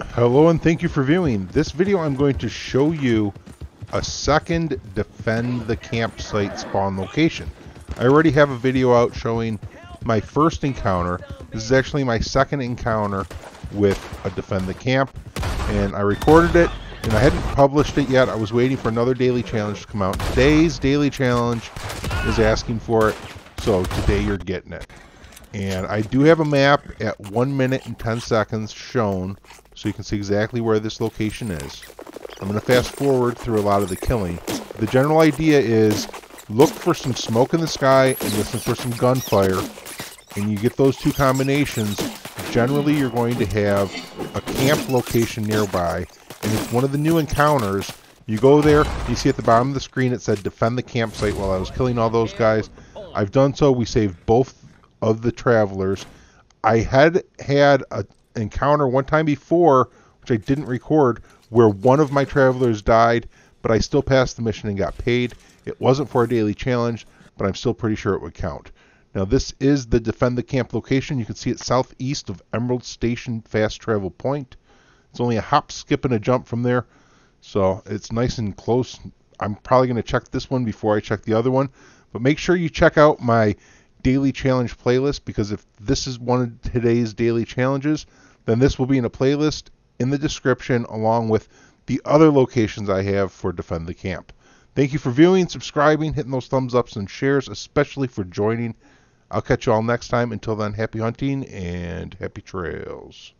Hello and thank you for viewing. This video I'm going to show you a second defend the campsite spawn location. I already have a video out showing my first encounter. This is actually my second encounter with a defend the camp and I recorded it and I hadn't published it yet. I was waiting for another daily challenge to come out. Today's daily challenge is asking for it, so today you're getting it. And I do have a map at 1 minute and 10 seconds shown so you can see exactly where this location is. I'm going to fast forward through a lot of the killing. The general idea is look for some smoke in the sky and listen for some gunfire. And you get those two combinations, generally you're going to have a camp location nearby. And it's one of the new encounters. You go there, you see at the bottom of the screen it said defend the campsite while I was killing all those guys. I've done so. We saved both of the travelers. I had had an encounter one time before, which I didn't record, where one of my travelers died, but I still passed the mission and got paid. It wasn't for a daily challenge, but I'm still pretty sure it would count. Now, this is the Defend the Camp location. You can see it southeast of Emerald Station Fast Travel Point. It's only a hop, skip, and a jump from there, so it's nice and close. I'm probably going to check this one before I check the other one, but make sure you check out my daily challenge playlist because if this is one of today's daily challenges, then this will be in a playlist in the description along with the other locations I have for Defend the Camp. Thank you for viewing, subscribing, hitting those thumbs ups and shares, especially for joining. I'll catch you all next time. Until then, happy hunting and happy trails.